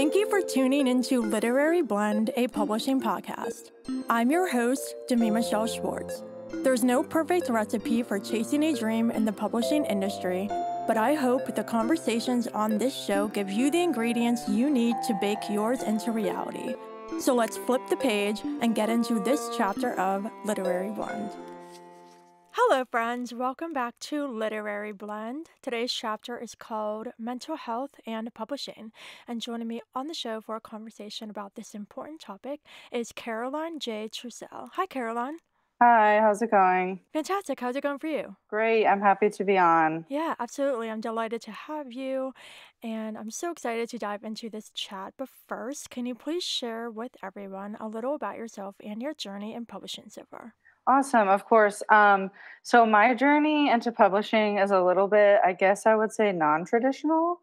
Thank you for tuning into Literary Blend, a publishing podcast. I'm your host, Demi Michelle Schwartz. There's no perfect recipe for chasing a dream in the publishing industry, but I hope the conversations on this show give you the ingredients you need to bake yours into reality. So let's flip the page and get into this chapter of Literary Blend. Hello, friends. Welcome back to Literary Blend. Today's chapter is called Mental Health and Publishing. And joining me on the show for a conversation about this important topic is Caroline J. Trussell. Hi, Caroline. Hi, how's it going? Fantastic. How's it going for you? Great. I'm happy to be on. Yeah, absolutely. I'm delighted to have you. And I'm so excited to dive into this chat. But first, can you please share with everyone a little about yourself and your journey in publishing so far? Awesome, of course. Um, so my journey into publishing is a little bit, I guess I would say, non-traditional.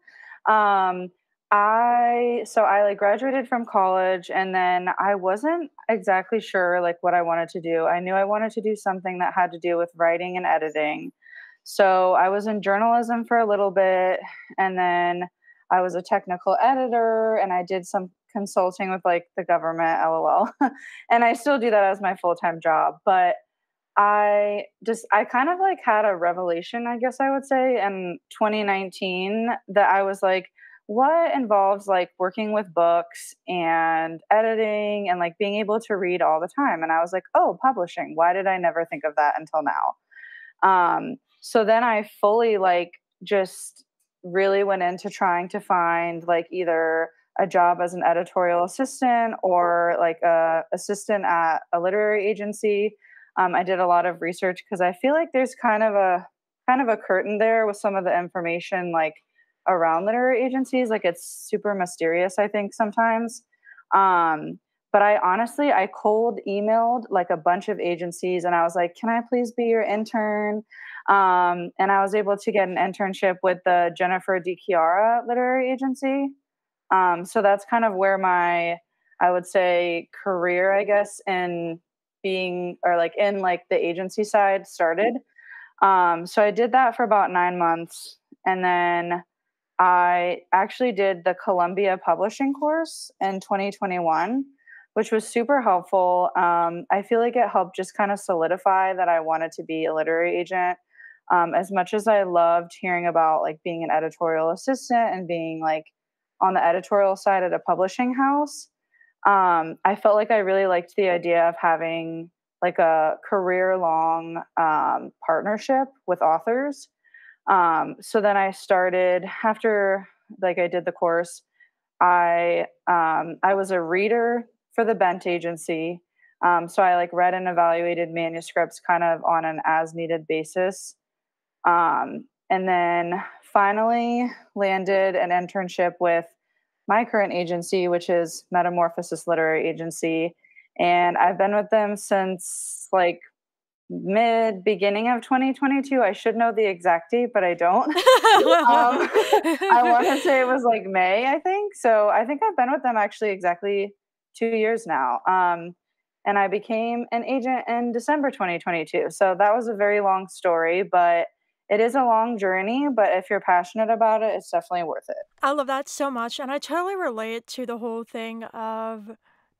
Um, I so I like graduated from college, and then I wasn't exactly sure like what I wanted to do. I knew I wanted to do something that had to do with writing and editing. So I was in journalism for a little bit, and then I was a technical editor, and I did some consulting with like the government, lol. and I still do that as my full time job. But I just, I kind of like had a revelation, I guess I would say, in 2019 that I was like, what involves like working with books and editing and like being able to read all the time? And I was like, oh, publishing. Why did I never think of that until now? Um, so then I fully like just really went into trying to find like either a job as an editorial assistant or like a assistant at a literary agency. Um, I did a lot of research because I feel like there's kind of a kind of a curtain there with some of the information like around literary agencies. Like it's super mysterious, I think sometimes. Um, but I honestly, I cold emailed like a bunch of agencies and I was like, can I please be your intern? Um, and I was able to get an internship with the Jennifer De Chiara Literary Agency. Um, so that's kind of where my, I would say, career, I guess, in being or like in like the agency side started. Um, so I did that for about nine months. And then I actually did the Columbia Publishing course in 2021, which was super helpful. Um, I feel like it helped just kind of solidify that I wanted to be a literary agent. Um, as much as I loved hearing about like being an editorial assistant and being like on the editorial side at a publishing house, um, I felt like I really liked the idea of having like a career long um, partnership with authors. Um, so then I started after like I did the course. I um, I was a reader for the Bent agency, um, so I like read and evaluated manuscripts kind of on an as needed basis. Um, and then finally landed an internship with my current agency, which is Metamorphosis Literary Agency. And I've been with them since like mid beginning of 2022. I should know the exact date, but I don't. um, I want to say it was like May, I think. So I think I've been with them actually exactly two years now. Um, and I became an agent in December 2022. So that was a very long story, but it is a long journey, but if you're passionate about it, it's definitely worth it. I love that so much. And I totally relate to the whole thing of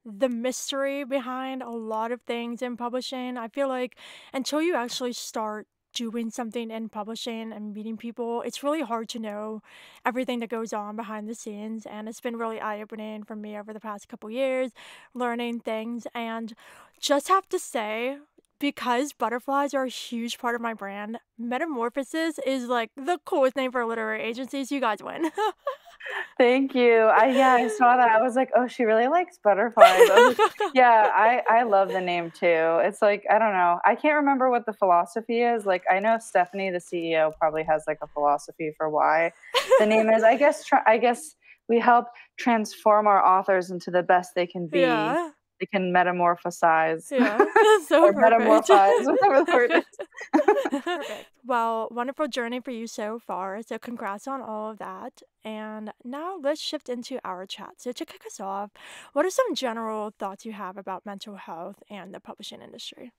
the mystery behind a lot of things in publishing. I feel like until you actually start doing something in publishing and meeting people, it's really hard to know everything that goes on behind the scenes. And it's been really eye opening for me over the past couple years, learning things. And just have to say, because butterflies are a huge part of my brand, Metamorphosis is like the coolest name for a literary agency. So you guys win. Thank you. I yeah, I saw that. I was like, oh, she really likes butterflies. I like, yeah, I I love the name too. It's like I don't know. I can't remember what the philosophy is. Like I know Stephanie, the CEO, probably has like a philosophy for why the name is. I guess. Tra- I guess we help transform our authors into the best they can be. Yeah they can metamorphosize. Yeah, so or metamorphose, whatever the word is. perfect. Well, wonderful journey for you so far. So congrats on all of that. And now let's shift into our chat. So to kick us off, what are some general thoughts you have about mental health and the publishing industry?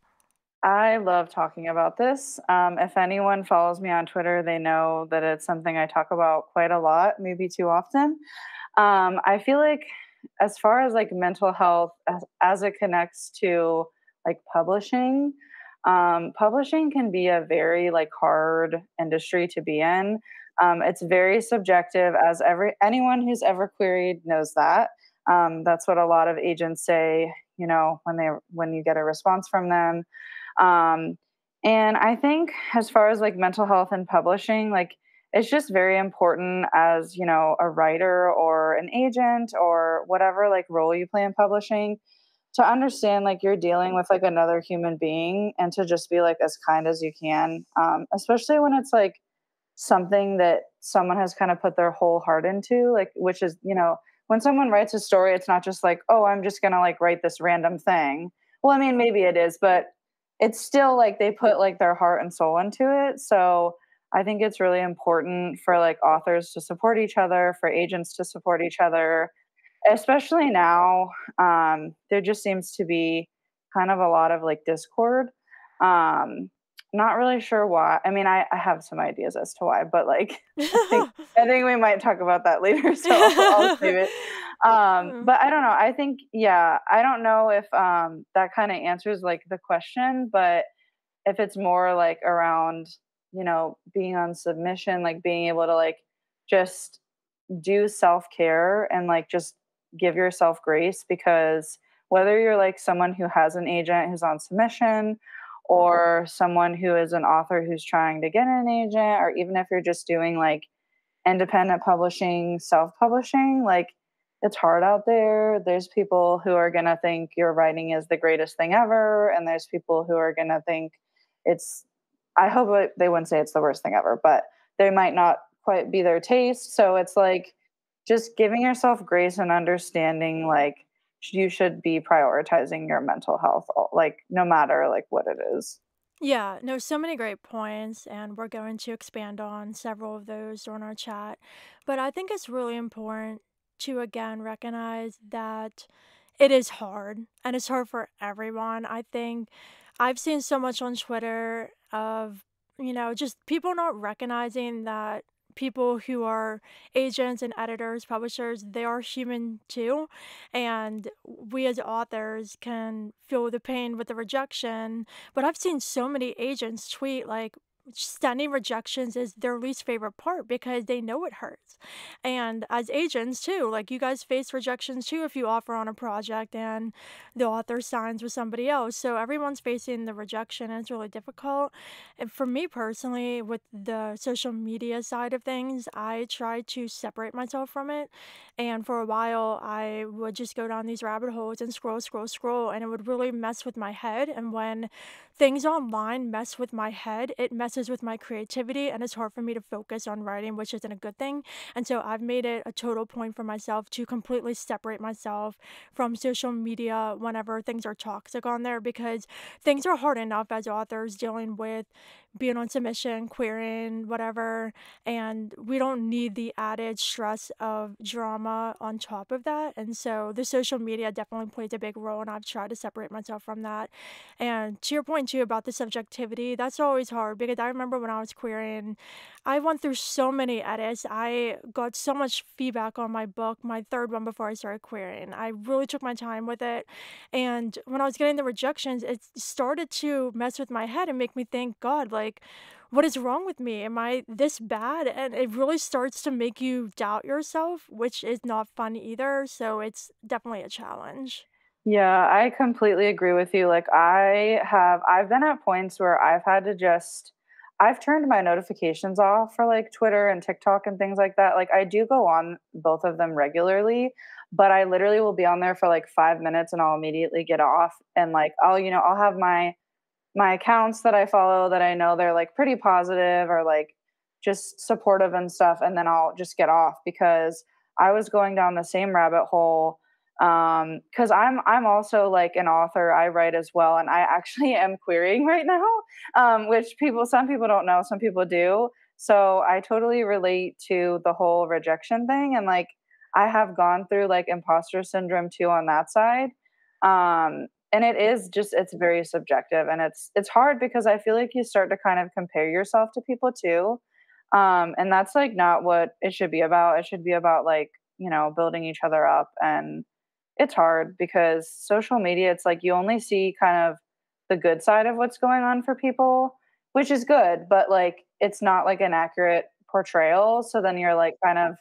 I love talking about this. Um, if anyone follows me on Twitter, they know that it's something I talk about quite a lot, maybe too often. Um, I feel like as far as like mental health as, as it connects to like publishing, um, publishing can be a very like hard industry to be in. Um, it's very subjective, as every anyone who's ever queried knows that. Um, that's what a lot of agents say. You know, when they when you get a response from them, um, and I think as far as like mental health and publishing, like it's just very important as you know a writer or an agent or whatever like role you play in publishing to understand like you're dealing with like another human being and to just be like as kind as you can um, especially when it's like something that someone has kind of put their whole heart into like which is you know when someone writes a story it's not just like oh i'm just gonna like write this random thing. Well i mean maybe it is but it's still like they put like their heart and soul into it so I think it's really important for like authors to support each other, for agents to support each other, especially now. Um, there just seems to be kind of a lot of like discord. Um, not really sure why. I mean, I, I have some ideas as to why, but like, I think, I think we might talk about that later. So I'll save it. Um, hmm. but I don't know. I think, yeah, I don't know if um, that kind of answers like the question, but if it's more like around you know being on submission like being able to like just do self-care and like just give yourself grace because whether you're like someone who has an agent who's on submission or someone who is an author who's trying to get an agent or even if you're just doing like independent publishing self-publishing like it's hard out there. There's people who are going to think your writing is the greatest thing ever and there's people who are going to think it's I hope they wouldn't say it's the worst thing ever, but they might not quite be their taste. So it's like just giving yourself grace and understanding like you should be prioritizing your mental health like no matter like what it is. Yeah, no, so many great points, and we're going to expand on several of those during our chat. But I think it's really important to again recognize that it is hard and it's hard for everyone. I think I've seen so much on Twitter of, you know, just people not recognizing that people who are agents and editors, publishers, they are human too. And we as authors can feel the pain with the rejection. But I've seen so many agents tweet, like, sending rejections is their least favorite part because they know it hurts. And as agents too, like you guys face rejections too if you offer on a project and the author signs with somebody else. So everyone's facing the rejection and it's really difficult. And for me personally, with the social media side of things, I try to separate myself from it. And for a while, I would just go down these rabbit holes and scroll, scroll, scroll, and it would really mess with my head. And when things online mess with my head, it messes with my creativity and it's hard for me to focus on writing, which isn't a good thing. And so I've made it a total point for myself to completely separate myself from social media whenever things are toxic on there because things are hard enough as authors dealing with being on submission, querying, whatever. And we don't need the added stress of drama on top of that. And so the social media definitely plays a big role, and I've tried to separate myself from that. And to your point, too, about the subjectivity, that's always hard because I remember when I was querying, I went through so many edits. I got so much feedback on my book, my third one before I started querying. I really took my time with it. And when I was getting the rejections, it started to mess with my head and make me think, God, like, what is wrong with me? Am I this bad? And it really starts to make you doubt yourself, which is not fun either. So it's definitely a challenge. Yeah, I completely agree with you. Like, I have, I've been at points where I've had to just, I've turned my notifications off for like Twitter and TikTok and things like that. Like I do go on both of them regularly, but I literally will be on there for like 5 minutes and I'll immediately get off and like I'll you know, I'll have my my accounts that I follow that I know they're like pretty positive or like just supportive and stuff and then I'll just get off because I was going down the same rabbit hole um because i'm i'm also like an author i write as well and i actually am querying right now um which people some people don't know some people do. So i totally relate to the whole rejection thing and like i have gone through like imposter syndrome too on that side. Um and it is just it's very subjective and it's it's hard because i feel like you start to kind of compare yourself to people too. Um and that's like not what it should be about. It should be about like you know, building each other up. And it's hard because social media, it's like you only see kind of the good side of what's going on for people, which is good, but like it's not like an accurate portrayal. So then you're like kind of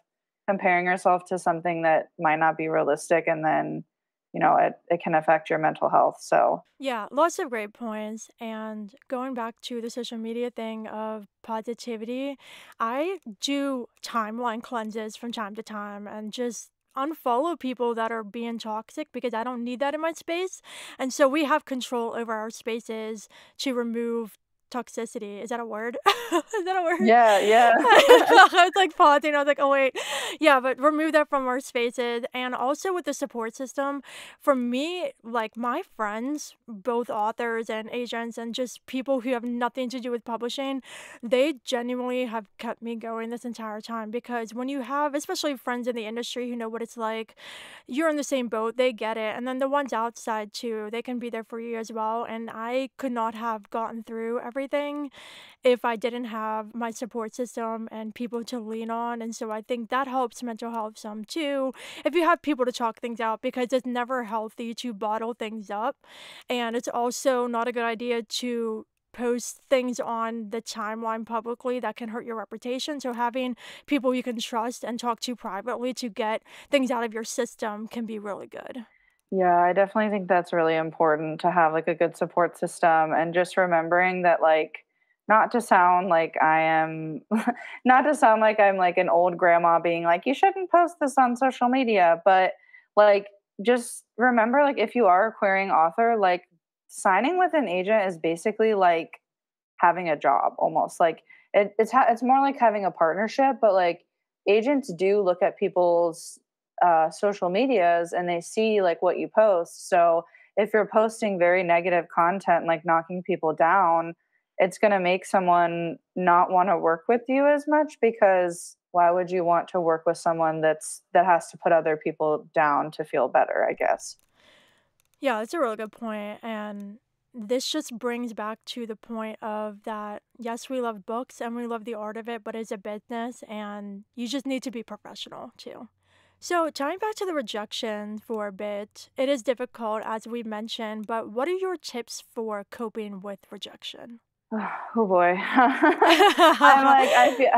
comparing yourself to something that might not be realistic and then you know it, it can affect your mental health so yeah lots of great points and going back to the social media thing of positivity i do timeline cleanses from time to time and just unfollow people that are being toxic because I don't need that in my space. And so we have control over our spaces to remove toxicity. Is that a word? Is that a word? Yeah, yeah. I was like pausing. I was like, oh wait, yeah. But remove that from our spaces, and also with the support system. For me, like my friends, both authors and agents, and just people who have nothing to do with publishing, they genuinely have kept me going this entire time. Because when you have, especially friends in the industry who know what it's like, you're in the same boat. They get it, and then the ones outside too, they can be there for you as well. And I could not have gotten through every everything if I didn't have my support system and people to lean on. And so I think that helps mental health some too. If you have people to talk things out, because it's never healthy to bottle things up. And it's also not a good idea to post things on the timeline publicly that can hurt your reputation. So having people you can trust and talk to privately to get things out of your system can be really good. Yeah, I definitely think that's really important to have like a good support system and just remembering that like not to sound like I am not to sound like I'm like an old grandma being like you shouldn't post this on social media, but like just remember like if you are a querying author, like signing with an agent is basically like having a job almost. Like it, it's ha- it's more like having a partnership, but like agents do look at people's uh, social medias and they see like what you post. So if you're posting very negative content, like knocking people down, it's going to make someone not want to work with you as much because why would you want to work with someone that's that has to put other people down to feel better i guess yeah that's a really good point and this just brings back to the point of that yes we love books and we love the art of it but it's a business and you just need to be professional too so, tying back to the rejection for a bit, it is difficult as we mentioned, but what are your tips for coping with rejection? Oh boy. I'm like I feel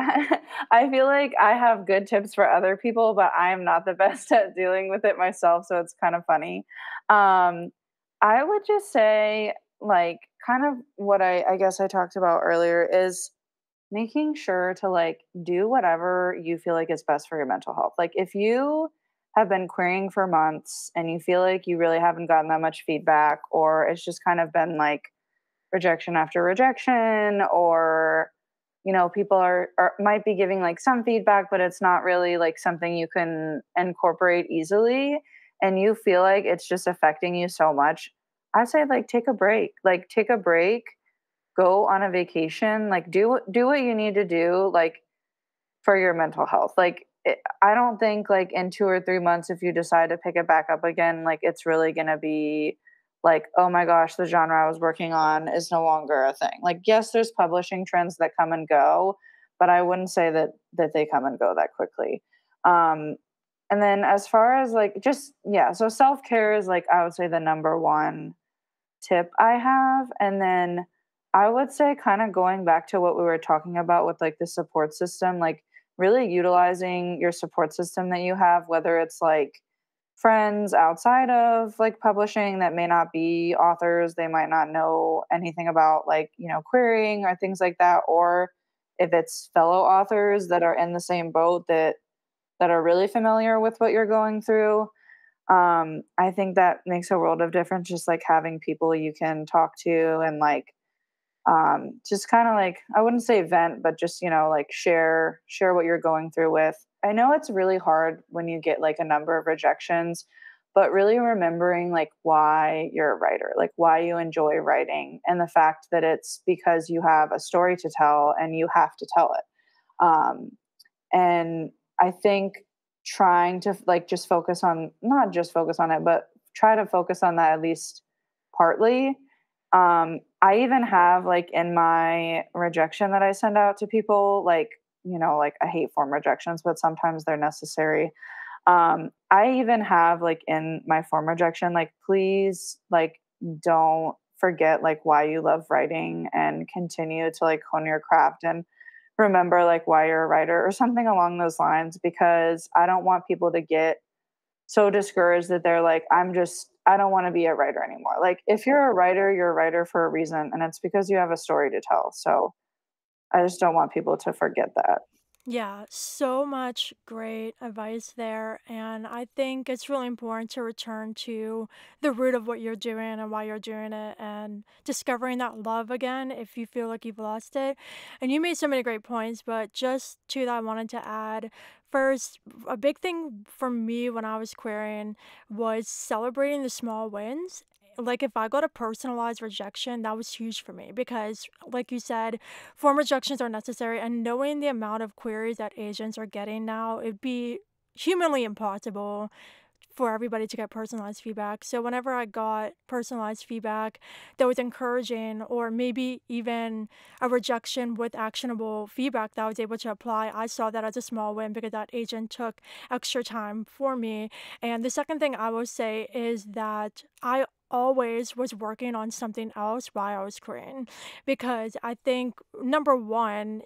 I feel like I have good tips for other people, but I'm not the best at dealing with it myself, so it's kind of funny. Um I would just say like kind of what I I guess I talked about earlier is making sure to like do whatever you feel like is best for your mental health. Like if you have been querying for months and you feel like you really haven't gotten that much feedback or it's just kind of been like rejection after rejection or you know people are, are might be giving like some feedback but it's not really like something you can incorporate easily and you feel like it's just affecting you so much i say like take a break like take a break go on a vacation like do do what you need to do like for your mental health. Like it, i don't think like in 2 or 3 months if you decide to pick it back up again like it's really to be like oh my gosh the genre i was working on is no longer a thing. Like yes there's publishing trends that come and go but i wouldn't say that that they come and go that quickly. Um and then as far as like just yeah so self-care is like i would say the number one tip i have. And then I would say kind of going back to what we were talking about with like the support system, like really utilizing your support system that you have, whether it's like friends outside of like publishing that may not be authors, they might not know anything about like, you know, querying or things like that, or if it's fellow authors that are in the same boat that that are really familiar with what you're going through. Um, I think that makes a world of difference just like having people you can talk to and like um, just kind of like i wouldn't say vent but just you know like share share what you're going through with. I know it's really hard when you get like a number of rejections but really remembering like why you're a writer like why you enjoy writing and the fact that it's because you have a story to tell and you have to tell it. Um, and i think trying to like just focus on not just focus on it but try to focus on that at least partly um, I even have like in my rejection that I send out to people, like, you know, like I hate form rejections, but sometimes they're necessary. Um, I even have like in my form rejection, like, please, like, don't forget like why you love writing and continue to like hone your craft and remember like why you're a writer or something along those lines because I don't want people to get so discouraged that they're like, I'm just, I don't want to be a writer anymore. Like, if you're a writer, you're a writer for a reason, and it's because you have a story to tell. So I just don't want people to forget that. Yeah, so much great advice there. And I think it's really important to return to the root of what you're doing and why you're doing it and discovering that love again if you feel like you've lost it. And you made so many great points, but just to that, I wanted to add first, a big thing for me when I was querying was celebrating the small wins like if I got a personalized rejection, that was huge for me because, like you said, form rejections are necessary, and knowing the amount of queries that agents are getting now, it'd be humanly impossible for everybody to get personalized feedback. So whenever I got personalized feedback that was encouraging or maybe even a rejection with actionable feedback that I was able to apply, I saw that as a small win because that agent took extra time for me. And the second thing I will say is that I always was working on something else while I was querying because I think number one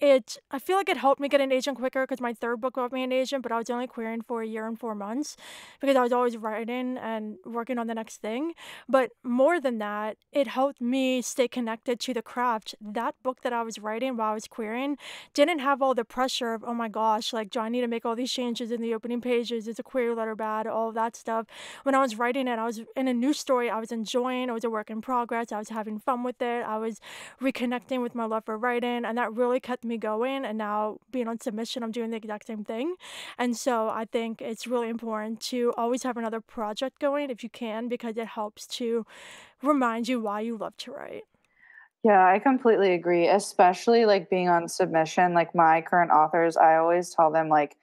it I feel like it helped me get an agent quicker because my third book got me an agent, but I was only querying for a year and four months because I was always writing and working on the next thing. But more than that, it helped me stay connected to the craft. That book that I was writing while I was querying didn't have all the pressure of, oh my gosh, like, do I need to make all these changes in the opening pages? Is a query letter bad? All that stuff. When I was writing it, I was in a new story I was enjoying. It was a work in progress. I was having fun with it. I was reconnecting with my love for writing, and that really kept me going and now being on submission i'm doing the exact same thing. And so i think it's really important to always have another project going if you can because it helps to remind you why you love to write. Yeah i completely agree especially like being on submission like my current authors i always tell them like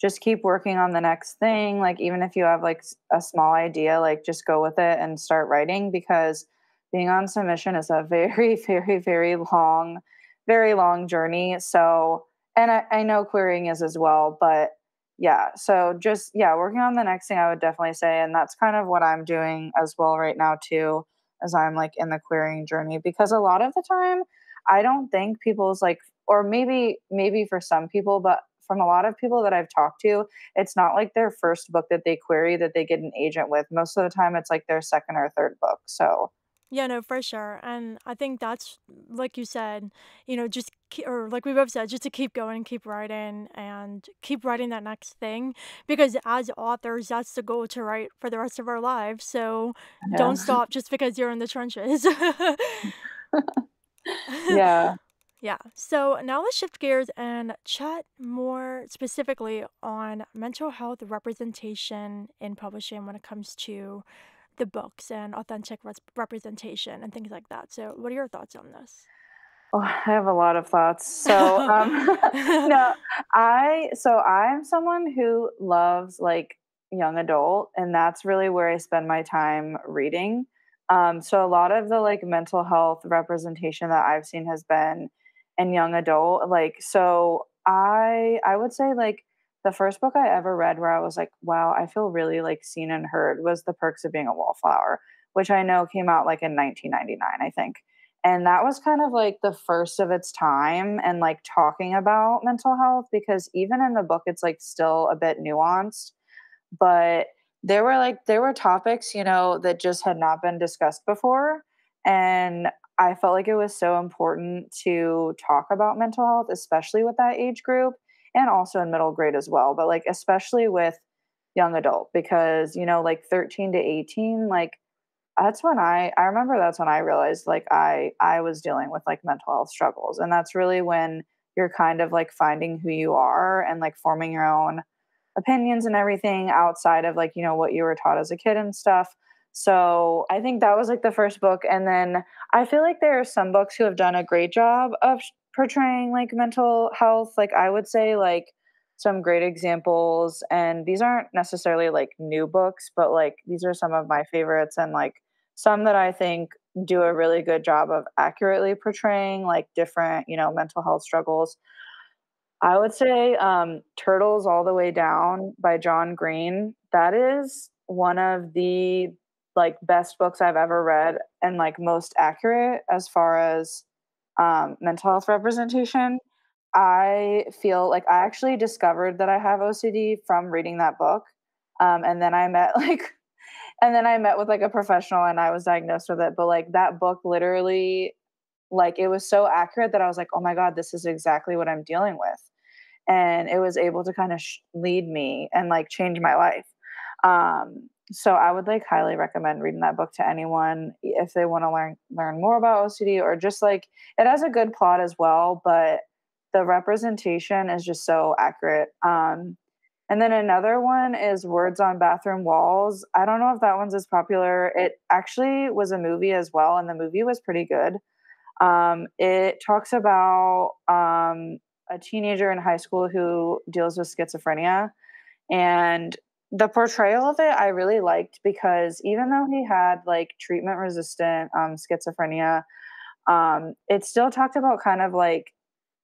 just keep working on the next thing like even if you have like a small idea like just go with it and start writing because being on submission is a very very very long very long journey. So, and I, I know querying is as well, but yeah, so just, yeah, working on the next thing I would definitely say. And that's kind of what I'm doing as well right now, too, as I'm like in the querying journey, because a lot of the time, I don't think people's like, or maybe, maybe for some people, but from a lot of people that I've talked to, it's not like their first book that they query that they get an agent with. Most of the time, it's like their second or third book. So, yeah, no, for sure. And I think that's like you said, you know, just ke- or like we both said, just to keep going, keep writing, and keep writing that next thing. Because as authors, that's the goal to write for the rest of our lives. So yeah. don't stop just because you're in the trenches. yeah. Yeah. So now let's shift gears and chat more specifically on mental health representation in publishing when it comes to the books and authentic representation and things like that. So, what are your thoughts on this? Oh, I have a lot of thoughts. So, um, no, I so I'm someone who loves like young adult, and that's really where I spend my time reading. Um, so a lot of the like mental health representation that I've seen has been in young adult. Like, so I I would say like the first book I ever read where I was like, wow, I feel really like seen and heard was The Perks of Being a Wallflower, which I know came out like in 1999, I think. And that was kind of like the first of its time and like talking about mental health because even in the book, it's like still a bit nuanced. But there were like, there were topics, you know, that just had not been discussed before. And I felt like it was so important to talk about mental health, especially with that age group and also in middle grade as well but like especially with young adult because you know like 13 to 18 like that's when i i remember that's when i realized like i i was dealing with like mental health struggles and that's really when you're kind of like finding who you are and like forming your own opinions and everything outside of like you know what you were taught as a kid and stuff. So i think that was like the first book and then i feel like there are some books who have done a great job of portraying like mental health like i would say like some great examples and these aren't necessarily like new books but like these are some of my favorites and like some that i think do a really good job of accurately portraying like different you know mental health struggles I would say um, Turtles All the Way Down by John Green. That is one of the like best books I've ever read and like most accurate as far as um, mental health representation. I feel like I actually discovered that I have OCD from reading that book. Um, and then I met like, and then I met with like a professional and I was diagnosed with it. But like that book literally, like it was so accurate that I was like, oh my God, this is exactly what I'm dealing with. And it was able to kind of sh- lead me and like change my life. Um, so I would like highly recommend reading that book to anyone if they want to learn learn more about OCD or just like it has a good plot as well, but the representation is just so accurate. Um, and then another one is Words on Bathroom Walls. I don't know if that one's as popular. It actually was a movie as well, and the movie was pretty good. Um, it talks about um, a teenager in high school who deals with schizophrenia. And the portrayal of it I really liked because even though he had like treatment resistant um, schizophrenia, um, it still talked about kind of like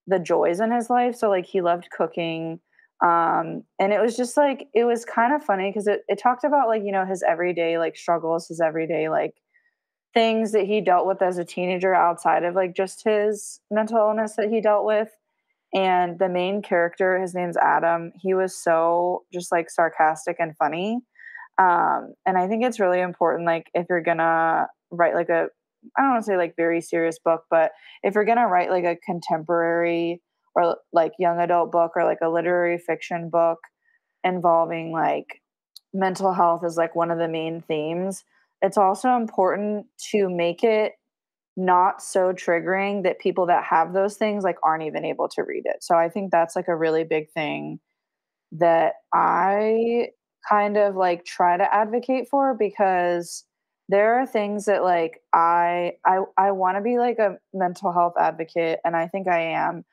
the joys in his life. So like he loved cooking. Um, and it was just like it was kind of funny because it, it talked about like, you know, his everyday like struggles, his everyday like things that he dealt with as a teenager outside of like just his mental illness that he dealt with. And the main character, his name's Adam, he was so just like sarcastic and funny. Um, and I think it's really important, like, if you're gonna write like a I don't want to say like very serious book, but if you're gonna write like a contemporary or like young adult book or like a literary fiction book involving like mental health is like one of the main themes, it's also important to make it not so triggering that people that have those things like aren't even able to read it. So I think that's like a really big thing that I kind of like try to advocate for because there are things that like I I I want to be like a mental health advocate and I think I am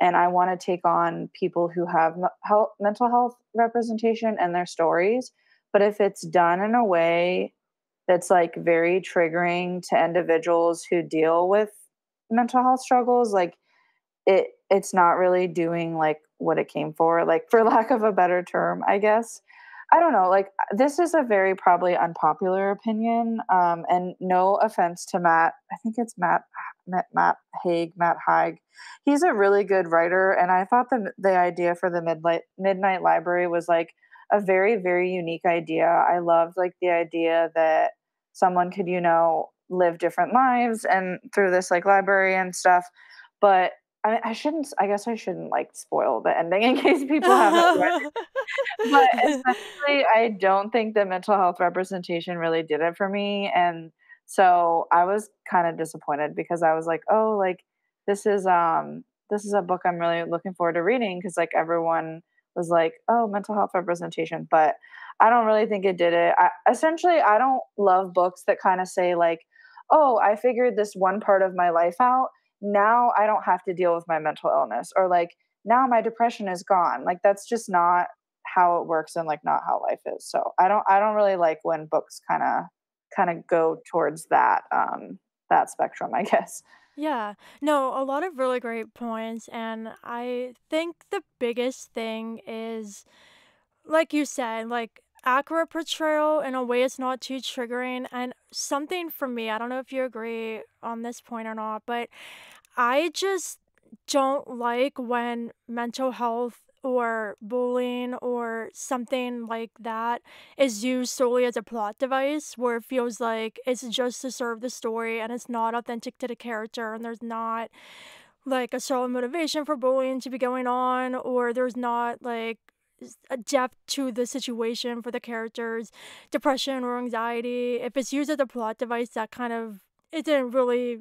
and I want to take on people who have health, mental health representation and their stories but if it's done in a way that's like very triggering to individuals who deal with mental health struggles like it it's not really doing like what it came for like for lack of a better term i guess I don't know. Like this is a very probably unpopular opinion, um, and no offense to Matt. I think it's Matt Matt Matt Haig Matt Haig. He's a really good writer, and I thought the the idea for the midnight midnight library was like a very very unique idea. I loved like the idea that someone could you know live different lives and through this like library and stuff, but I, I shouldn't. I guess I shouldn't like spoil the ending in case people haven't read it. But essentially, I don't think the mental health representation really did it for me, and so I was kind of disappointed because I was like, oh, like this is um this is a book I'm really looking forward to reading because like everyone was like, oh, mental health representation, but I don't really think it did it. I, essentially, I don't love books that kind of say like, oh, I figured this one part of my life out now I don't have to deal with my mental illness or like now my depression is gone. Like that's just not how it works and like not how life is. So I don't I don't really like when books kind of kind of go towards that um that spectrum, I guess. Yeah, no, a lot of really great points. And I think the biggest thing is, like you said, like accurate portrayal in a way it's not too triggering. And something for me, I don't know if you agree on this point or not, but I just don't like when mental health or bullying or something like that is used solely as a plot device where it feels like it's just to serve the story and it's not authentic to the character and there's not like a solid motivation for bullying to be going on or there's not like a depth to the situation for the characters depression or anxiety. If it's used as a plot device that kind of it didn't really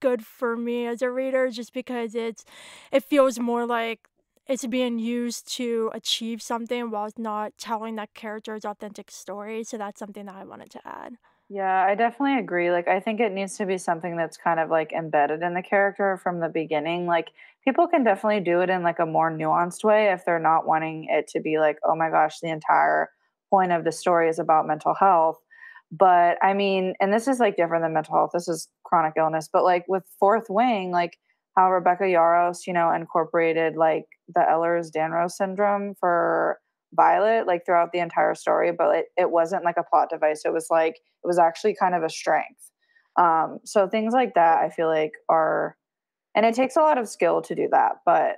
good for me as a reader just because it's it feels more like it's being used to achieve something while not telling that character's authentic story. So that's something that I wanted to add. Yeah, I definitely agree. Like, I think it needs to be something that's kind of like embedded in the character from the beginning. Like, people can definitely do it in like a more nuanced way if they're not wanting it to be like, oh my gosh, the entire point of the story is about mental health. But I mean, and this is like different than mental health. This is chronic illness. But like with Fourth Wing, like how Rebecca Yarros, you know, incorporated like the Ehlers-Danlos syndrome for Violet like throughout the entire story, but it, it wasn't like a plot device. It was like it was actually kind of a strength. Um, so things like that I feel like are and it takes a lot of skill to do that, but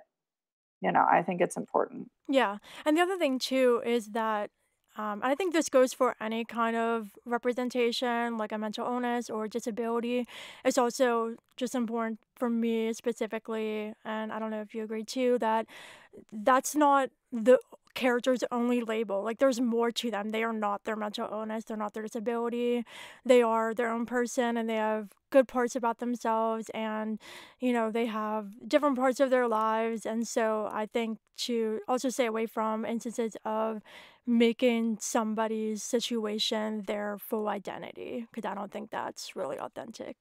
you know, I think it's important. Yeah. And the other thing too is that um, I think this goes for any kind of representation, like a mental illness or disability. It's also just important for me specifically, and I don't know if you agree too, that that's not the character's only label. Like there's more to them. They are not their mental illness, they're not their disability. They are their own person and they have good parts about themselves and you know, they have different parts of their lives and so I think to also stay away from instances of making somebody's situation their full identity because I don't think that's really authentic.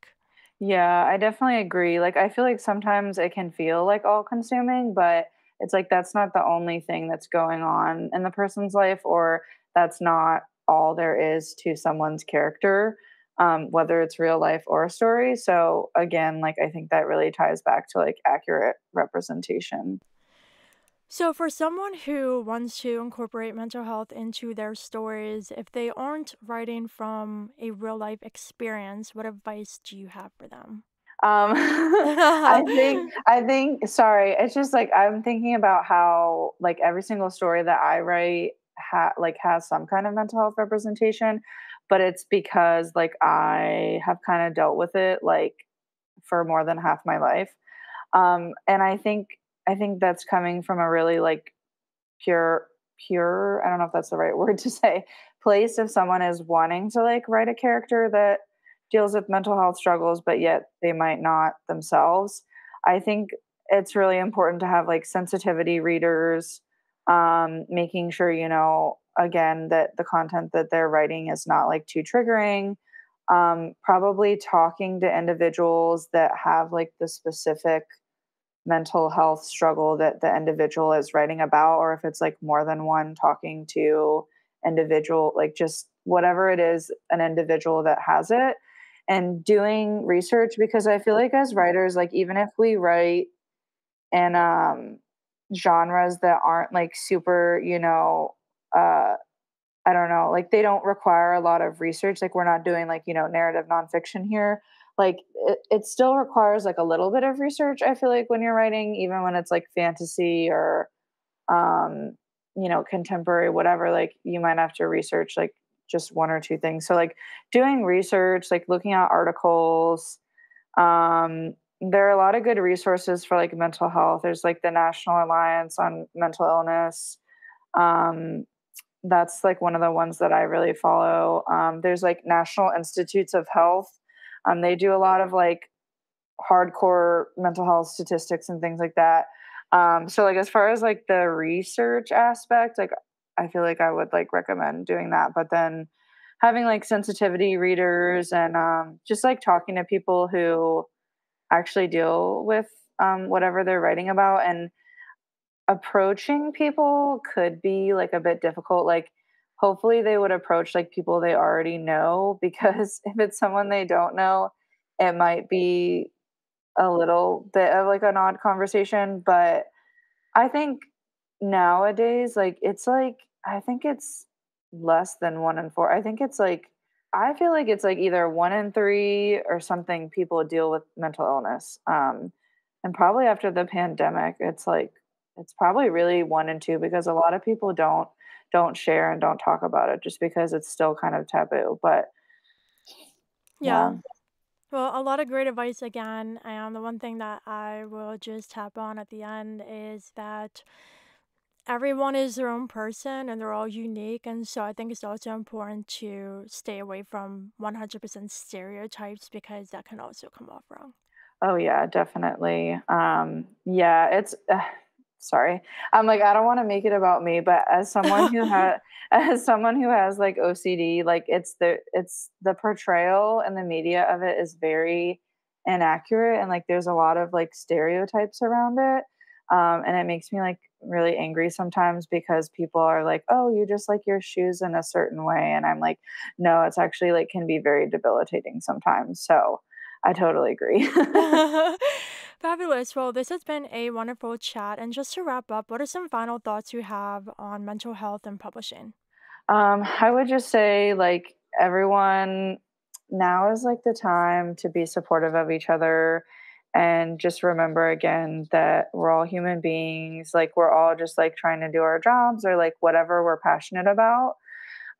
Yeah, I definitely agree. Like I feel like sometimes it can feel like all consuming, but it's like that's not the only thing that's going on in the person's life or that's not all there is to someone's character um, whether it's real life or a story so again like i think that really ties back to like accurate representation so for someone who wants to incorporate mental health into their stories if they aren't writing from a real life experience what advice do you have for them um, I think I think sorry, it's just like I'm thinking about how like every single story that I write ha- like has some kind of mental health representation, but it's because like I have kind of dealt with it like for more than half my life. Um, and I think I think that's coming from a really like pure pure, I don't know if that's the right word to say, place if someone is wanting to like write a character that deals with mental health struggles, but yet they might not themselves. I think it's really important to have like sensitivity readers, um, making sure, you know, again, that the content that they're writing is not like too triggering. Um, probably talking to individuals that have like the specific mental health struggle that the individual is writing about, or if it's like more than one, talking to individual, like just whatever it is, an individual that has it and doing research because I feel like as writers, like even if we write in um, genres that aren't like super, you know, uh, I don't know, like they don't require a lot of research. Like we're not doing like, you know, narrative nonfiction here. Like it, it still requires like a little bit of research, I feel like, when you're writing, even when it's like fantasy or, um, you know, contemporary, whatever, like you might have to research like just one or two things. So like doing research, like looking at articles. Um, there are a lot of good resources for like mental health. There's like the National Alliance on Mental Illness. Um, that's like one of the ones that I really follow. Um, there's like National Institutes of Health. Um, they do a lot of like hardcore mental health statistics and things like that. Um, so like as far as like the research aspect, like I feel like I would like recommend doing that. But then having like sensitivity readers and um, just like talking to people who actually deal with um, whatever they're writing about and approaching people could be like a bit difficult. Like, hopefully, they would approach like people they already know because if it's someone they don't know, it might be a little bit of like an odd conversation. But I think nowadays, like, it's like I think it's less than one in four. I think it's like I feel like it's like either one in three or something people deal with mental illness. Um, and probably after the pandemic, it's like it's probably really one and two because a lot of people don't don't share and don't talk about it just because it's still kind of taboo. But yeah. yeah. Well, a lot of great advice again. And the one thing that I will just tap on at the end is that everyone is their own person and they're all unique. And so I think it's also important to stay away from 100% stereotypes because that can also come off wrong. Oh, yeah, definitely. Um, yeah, it's. Uh, sorry i'm like i don't want to make it about me but as someone who has as someone who has like ocd like it's the it's the portrayal and the media of it is very inaccurate and like there's a lot of like stereotypes around it um, and it makes me like really angry sometimes because people are like, oh, you just like your shoes in a certain way. And I'm like, no, it's actually like can be very debilitating sometimes. So I totally agree. Fabulous. Well, this has been a wonderful chat. And just to wrap up, what are some final thoughts you have on mental health and publishing? Um, I would just say, like, everyone now is like the time to be supportive of each other and just remember again that we're all human beings like we're all just like trying to do our jobs or like whatever we're passionate about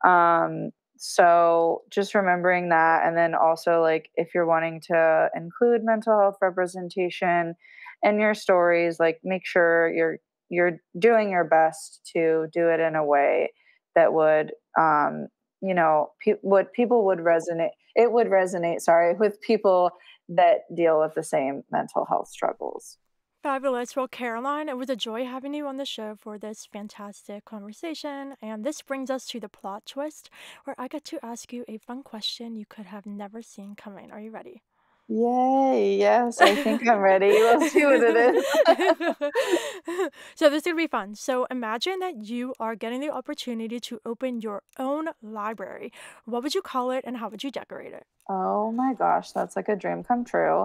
um so just remembering that and then also like if you're wanting to include mental health representation in your stories like make sure you're you're doing your best to do it in a way that would um you know pe- what people would resonate it would resonate sorry with people that deal with the same mental health struggles Fabulous. Well, Caroline, it was a joy having you on the show for this fantastic conversation. And this brings us to the plot twist, where I get to ask you a fun question you could have never seen coming. Are you ready? Yay. Yes, I think I'm ready. Let's see what it is. so this is gonna be fun. So imagine that you are getting the opportunity to open your own library. What would you call it and how would you decorate it? Oh my gosh, that's like a dream come true.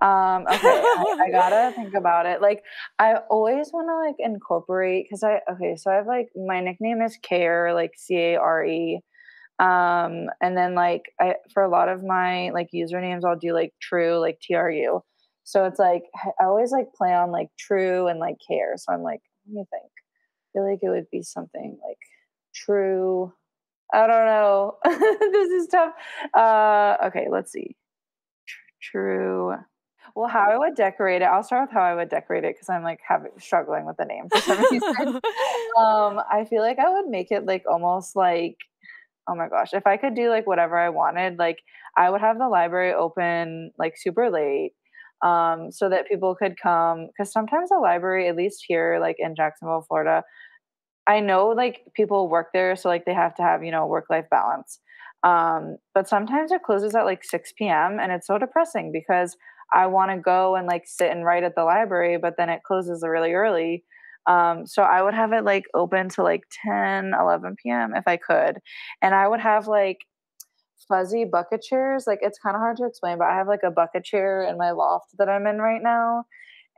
Um, okay, I, I gotta think about it. Like, I always want to like incorporate because I okay, so I have like my nickname is Care, like C A R E, um, and then like I for a lot of my like usernames, I'll do like True, like T R U. So it's like I always like play on like True and like Care. So I'm like, let me think. I feel like it would be something like True I don't know. this is tough. Uh, okay, let's see. True. Well, how I would decorate it, I'll start with how I would decorate it because I'm like having struggling with the name for some reason. um, I feel like I would make it like almost like, oh my gosh, if I could do like whatever I wanted, like I would have the library open like super late um, so that people could come. Because sometimes the library, at least here, like in Jacksonville, Florida, I know like people work there, so like they have to have, you know, work life balance. Um, but sometimes it closes at like 6 p.m. and it's so depressing because I want to go and like sit and write at the library, but then it closes really early. Um, so I would have it like open to like 10, 11 p.m. if I could. And I would have like fuzzy bucket chairs. Like it's kind of hard to explain, but I have like a bucket chair in my loft that I'm in right now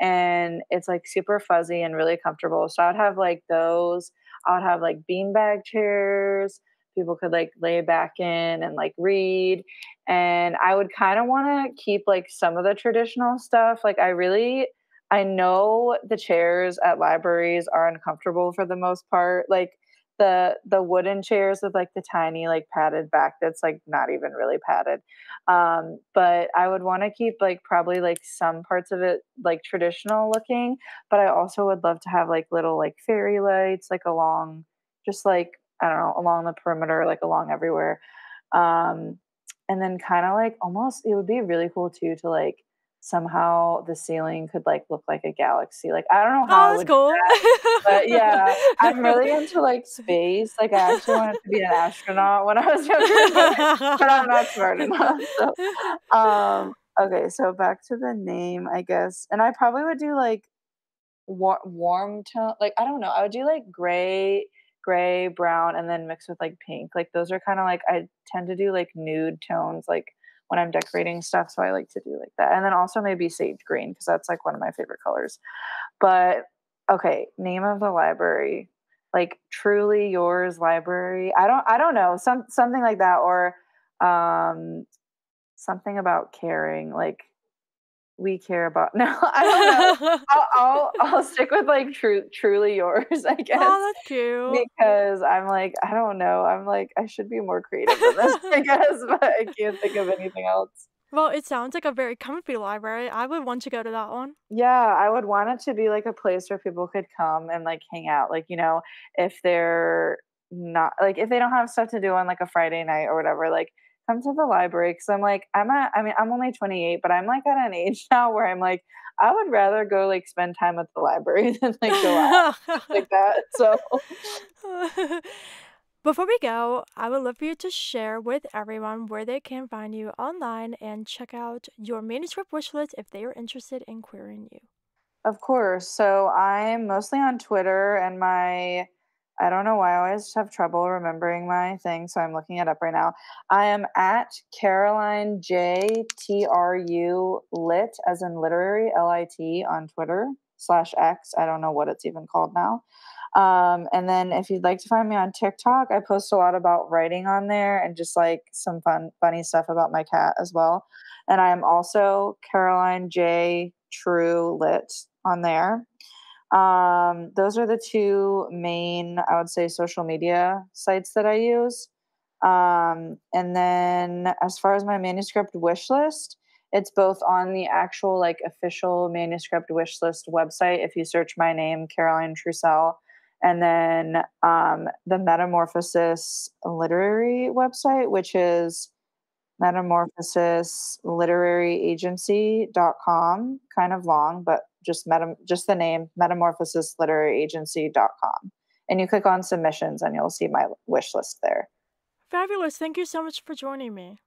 and it's like super fuzzy and really comfortable. So I'd have like those. I would have like beanbag chairs. People could like lay back in and like read. And I would kind of want to keep like some of the traditional stuff. Like I really I know the chairs at libraries are uncomfortable for the most part. Like the the wooden chairs with like the tiny like padded back that's like not even really padded um but i would want to keep like probably like some parts of it like traditional looking but i also would love to have like little like fairy lights like along just like i don't know along the perimeter like along everywhere um and then kind of like almost it would be really cool too to like somehow the ceiling could like look like a galaxy. Like I don't know how. Oh, that's cool. That, but yeah, I'm really into like space. Like I actually wanted to be an astronaut when I was younger, but, but I'm not smart enough. So, um, okay, so back to the name, I guess, and I probably would do like war- warm tone. Like I don't know, I would do like gray. Gray, brown, and then mixed with like pink. Like those are kind of like I tend to do like nude tones, like when I'm decorating stuff. So I like to do like that. And then also maybe sage green because that's like one of my favorite colors. But okay, name of the library. Like truly yours library. I don't I don't know. Some something like that or um something about caring like we care about. No, I don't know. I'll, I'll, I'll stick with like true truly yours, I guess. Oh, that's cute. Because I'm like I don't know. I'm like I should be more creative than this, I guess, but I can't think of anything else. Well, it sounds like a very comfy library. I would want to go to that one. Yeah, I would want it to be like a place where people could come and like hang out. Like, you know, if they're not like if they don't have stuff to do on like a Friday night or whatever, like come to the library because I'm like, I'm at, I mean, I'm only 28, but I'm like at an age now where I'm like, I would rather go like spend time at the library than like go out like that. So. Before we go, I would love for you to share with everyone where they can find you online and check out your manuscript wish list if they are interested in querying you. Of course. So I'm mostly on Twitter, and my I don't know why I always have trouble remembering my thing, so I'm looking it up right now. I am at Caroline J T R U Lit as in literary L I T on Twitter slash X. I don't know what it's even called now. Um, and then if you'd like to find me on TikTok, I post a lot about writing on there and just like some fun, funny stuff about my cat as well. And I am also Caroline J True Lit on there. Um, those are the two main, I would say, social media sites that I use. Um, and then as far as my manuscript wish list, it's both on the actual like official manuscript wish list website. If you search my name, Caroline Trussell, and then um, the Metamorphosis literary website, which is metamorphosis literary agency.com kind of long but just meta just the name metamorphosis literary agency.com and you click on submissions and you'll see my wish list there. Fabulous. Thank you so much for joining me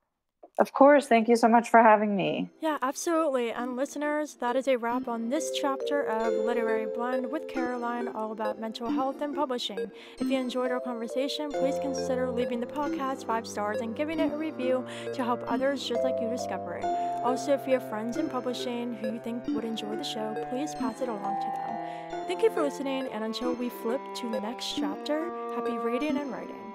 of course. Thank you so much for having me. Yeah, absolutely. And listeners, that is a wrap on this chapter of Literary Blend with Caroline, all about mental health and publishing. If you enjoyed our conversation, please consider leaving the podcast five stars and giving it a review to help others just like you discover it. Also, if you have friends in publishing who you think would enjoy the show, please pass it along to them. Thank you for listening, and until we flip to the next chapter, happy reading and writing.